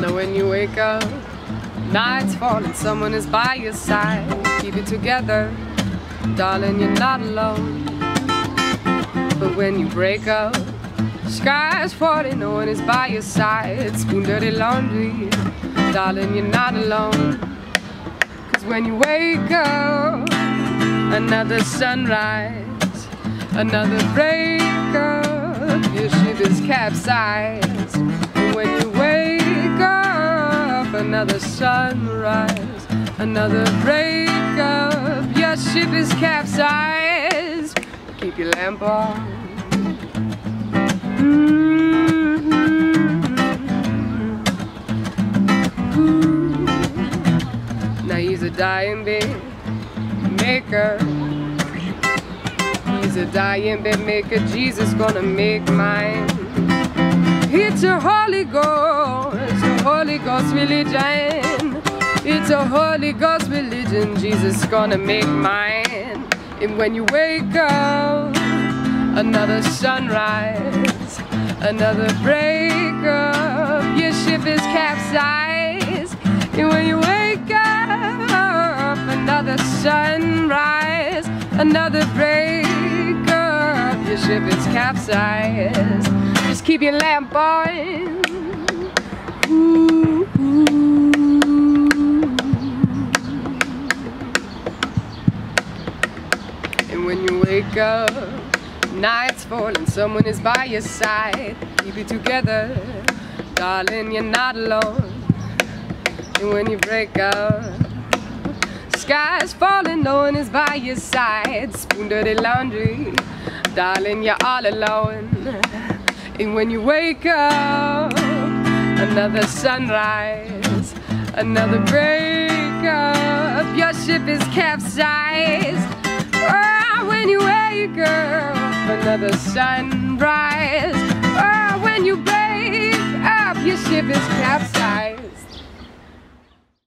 Now when you wake up, night's falling, someone is by your side. Keep it together, darling, you're not alone. But when you break up, sky's falling, no one is by your side. Spoon dirty laundry, darling, you're not alone. Cause when you wake up, another sunrise, another break your ship is capsized. When you wake up, another sunrise, another breakup, your ship is capsized. Keep your lamp on. Mm-hmm. Now he's a dying bed maker. He's a dying bed maker. Jesus gonna make mine. It's a Holy Ghost, a Holy Ghost religion. It's a Holy Ghost religion. Jesus gonna make mine. And when you wake up, another sunrise, another breakup. Your ship is capsized. And when you wake up, another sunrise, another breakup. Ship is capsized. Just keep your lamp on. Ooh, ooh. And when you wake up, night's falling, someone is by your side. Keep it together, darling, you're not alone. And when you break up, sky's falling, no one is by your side. Spoon dirty laundry, darling, you're all alone. And when you wake up, another sunrise, another breakup, your ship is capsized. Oh, when you wake up, another sunrise. Oh, when you break up, your ship is capsized.